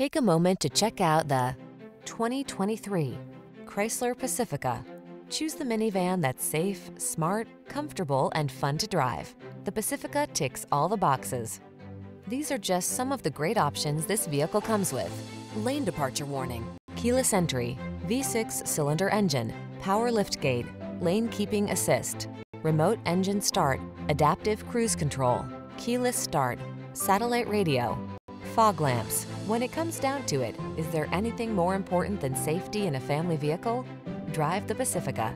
Take a moment to check out the 2023 Chrysler Pacifica. Choose the minivan that's safe, smart, comfortable, and fun to drive. The Pacifica ticks all the boxes. These are just some of the great options this vehicle comes with. Lane departure warning, keyless entry, V6 cylinder engine, power liftgate, lane keeping assist, remote engine start, adaptive cruise control, keyless start, satellite radio, fog lamps. When it comes down to it, is there anything more important than safety in a family vehicle? Drive the Pacifica.